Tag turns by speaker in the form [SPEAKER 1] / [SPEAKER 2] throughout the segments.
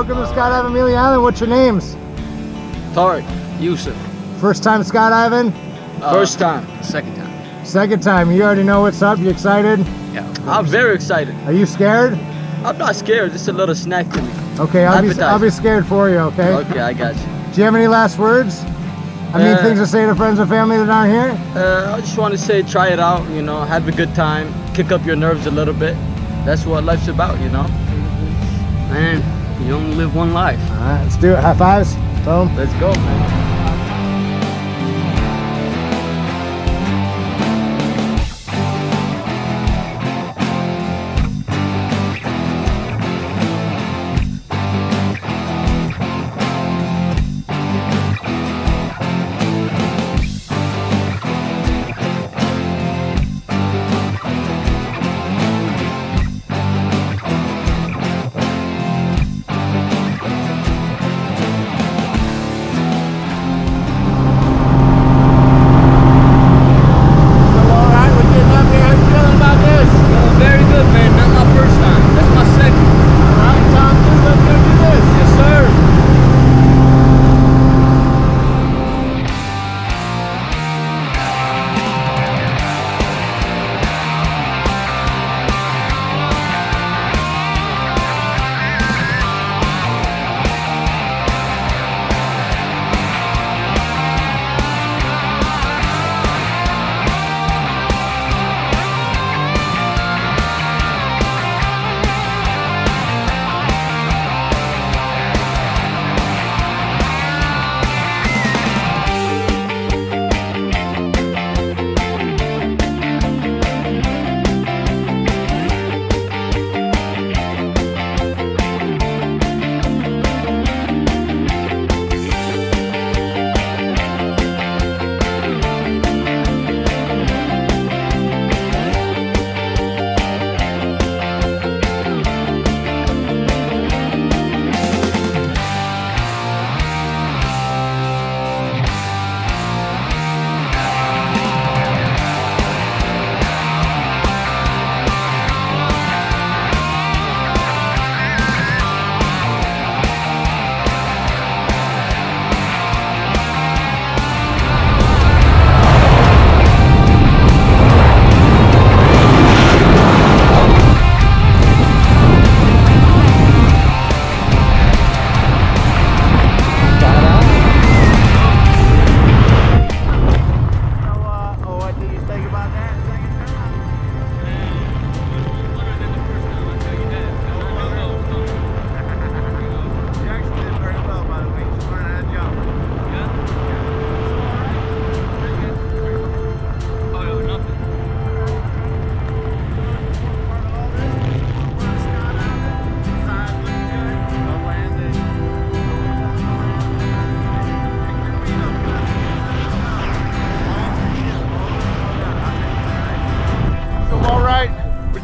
[SPEAKER 1] welcome to Skydive Amelia Island. What's your names?
[SPEAKER 2] Tariq, Yousef.
[SPEAKER 1] First time skydiving?
[SPEAKER 2] Uh, First time. Second time.
[SPEAKER 1] Second time. You already know what's up. You excited?
[SPEAKER 2] Yeah. I'm very excited.
[SPEAKER 1] Are you scared?
[SPEAKER 2] I'm not scared. Just a little snack to me.
[SPEAKER 1] Okay, I'll be, I'll be scared for you, okay?
[SPEAKER 2] Okay, I got you.
[SPEAKER 1] Do you have any last words? I mean,
[SPEAKER 2] Uh,
[SPEAKER 1] things to say to friends and family that aren't here?
[SPEAKER 2] Uh, I just want to say, try it out. You know, have a good time, kick up your nerves a little bit. That's what life's about, you know. Man, you only live one life.
[SPEAKER 1] All right, let's do it. High fives. Boom.
[SPEAKER 2] Let's go, man.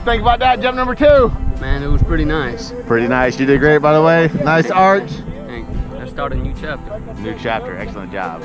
[SPEAKER 3] Think about that? Jump number two.
[SPEAKER 2] Man, it was pretty nice.
[SPEAKER 3] Pretty nice. You did great, by the way. Nice arch.
[SPEAKER 2] Thank you. Let's start a new chapter.
[SPEAKER 3] New chapter. Excellent job.